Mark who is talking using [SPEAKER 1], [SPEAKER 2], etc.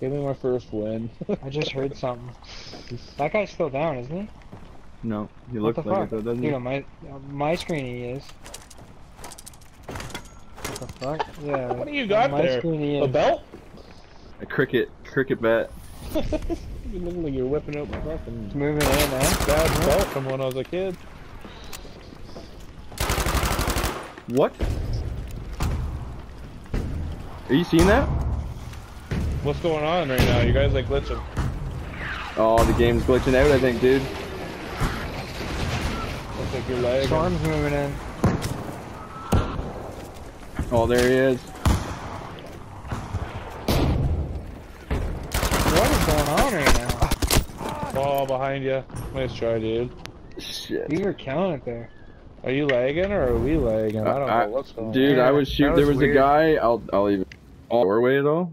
[SPEAKER 1] Give me my first win.
[SPEAKER 2] I just heard something. That guy's still down, isn't he?
[SPEAKER 3] No, he
[SPEAKER 2] What
[SPEAKER 3] looks like
[SPEAKER 2] fuck?
[SPEAKER 3] it though, doesn't
[SPEAKER 2] Dude,
[SPEAKER 3] he?
[SPEAKER 2] on my on my screen he is. What the fuck? Yeah.
[SPEAKER 1] What do you got
[SPEAKER 2] my
[SPEAKER 1] there?
[SPEAKER 2] Screen he
[SPEAKER 1] A belt?
[SPEAKER 3] A cricket, cricket bat.
[SPEAKER 1] you look like you're whipping out
[SPEAKER 2] It's
[SPEAKER 1] fucking
[SPEAKER 2] moving in, eh?
[SPEAKER 1] dad's belt from when I was a kid.
[SPEAKER 3] What? Are you seeing that?
[SPEAKER 1] What's going on right now? You guys like glitching?
[SPEAKER 3] Oh, the game's glitching out, I think, dude.
[SPEAKER 1] Looks like you're lagging.
[SPEAKER 2] Storm's moving in.
[SPEAKER 3] Oh, there he is.
[SPEAKER 2] What is going on right now?
[SPEAKER 1] Oh, behind you. Nice try, dude.
[SPEAKER 3] Shit.
[SPEAKER 2] You were killing it there.
[SPEAKER 1] Are you lagging or are we lagging? I don't
[SPEAKER 3] Uh,
[SPEAKER 1] know what's going
[SPEAKER 3] Dude,
[SPEAKER 1] on.
[SPEAKER 3] I was shooting. There was
[SPEAKER 2] weird.
[SPEAKER 3] a guy. I'll, I'll even. Oh, doorway at all?